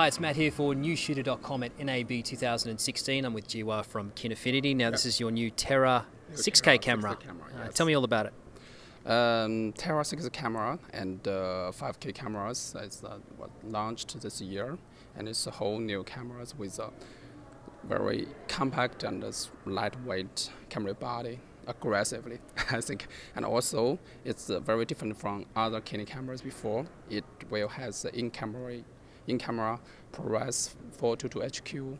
Hi, it's Matt here for newsshooter.com at NAB 2016. I'm with Jiwa from Kinefinity. Now, yep. this is your new Terra 6K camera. 6K camera yes. uh, tell me all about it. Um, Terra 6 camera and uh, 5K cameras is uh, launched this year, and it's a whole new cameras with a very compact and lightweight camera body aggressively, I think. And also, it's uh, very different from other Canon cameras before. It will has in-camera in-camera ProRes 422 HQ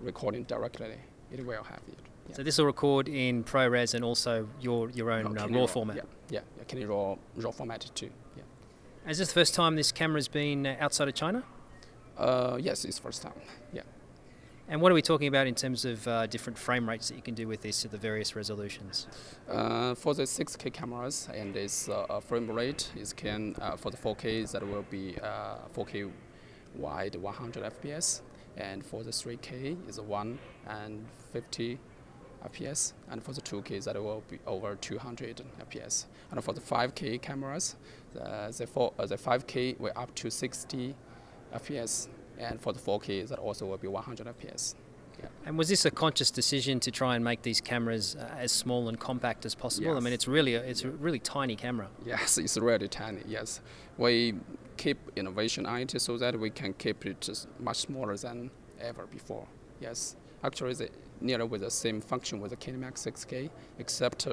recording directly. It will have it. Yeah. So this will record in ProRes and also your your own uh, RAW, RAW, format. Yeah, yeah, yeah Canon RAW RAW format too. Yeah. Is this the first time this camera's been uh, outside of China? Uh, yes, it's first time. Yeah. And what are we talking about in terms of uh, different frame rates that you can do with this at the various resolutions? Uh, for the 6K cameras and its uh, frame rate is can uh, for the 4K that will be 4K uh, wide 100 FPS, and for the 3K is 150 FPS, and for the 2K that will be over 200 FPS. And for the 5K cameras, the, four, uh, the 5K will up to 60 FPS, and for the 4K that also will be 100 FPS. Yeah. And was this a conscious decision to try and make these cameras uh, as small and compact as possible? Yes. I mean, it's really a, it's a really tiny camera. Yes, it's really tiny. Yes, we keep innovation on it so that we can keep it much smaller than ever before. Yes, actually, it's nearly with the same function with the KineMax 6K, except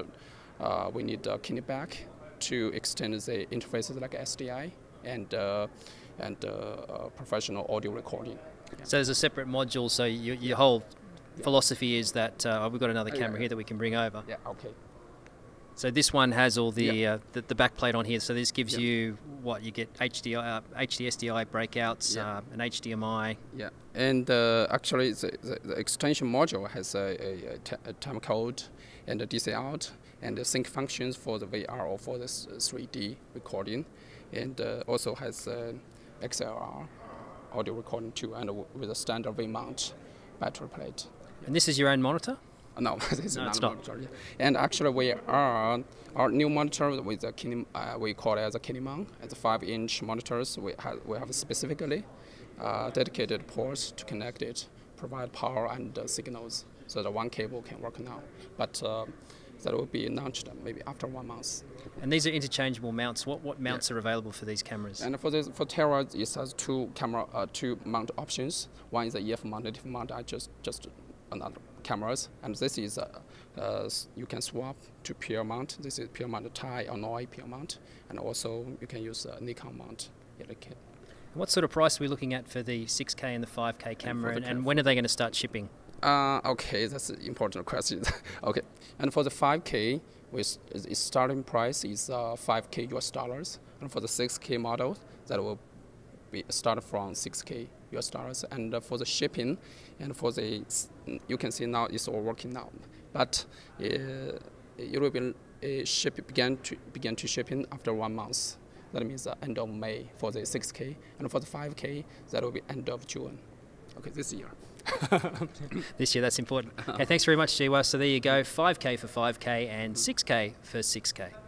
uh, we need a KineBack to extend the interfaces like SDI and uh, and uh, uh, professional audio recording. So there's a separate module. So your, your whole yeah. philosophy is that uh, we've got another camera yeah. here that we can bring over. Yeah. Okay. So this one has all the yeah. uh, the, the back plate on here. So this gives you what you get HDI, uh, HDSDI breakouts, yeah. uh, an HDMI. Yeah, and uh, actually the, the, the, extension module has a, a, a, time code and a DC out and the sync functions for the VR or for the 3D recording, and uh, also has XLR audio recording too, and with a standard V mount battery plate. And this is your own monitor. No, this is no, not, monitor. Yeah. And actually, we are our new monitor with the Kine, uh, we call it as a Kinemon, as a five-inch monitors. We have we have specifically uh, dedicated ports to connect it, provide power and uh, signals, so that one cable can work now. But uh, that will be launched maybe after one month. And these are interchangeable mounts. What what mounts yeah. are available for these cameras? And for this for Terra, it has two camera uh, two mount options. One is a EF mount, native mount. I just just another cameras, and this is uh, uh, you can swap to peer mount. This is peer mount Thai or Noi peer mount, and also you can use a Nikon mount. What sort of price are we looking at for the 6K and the 5K camera, and, and when are they going to start shipping? Uh, okay, that's an important question. okay, and for the 5K, with its starting price is uh, 5K US dollars, and for the 6K model, that will be start from 6K US dollars. And uh, for the shipping, and for the, you can see now it's all working now. But uh, it will be uh, ship began to begin to shipping after one month. That means the end of May for the 6K, and for the 5K, that will be end of June. Okay, this year. this year, that's important. Okay, thanks very much, Jiwa. So there you go 5K for 5K and 6K for 6K.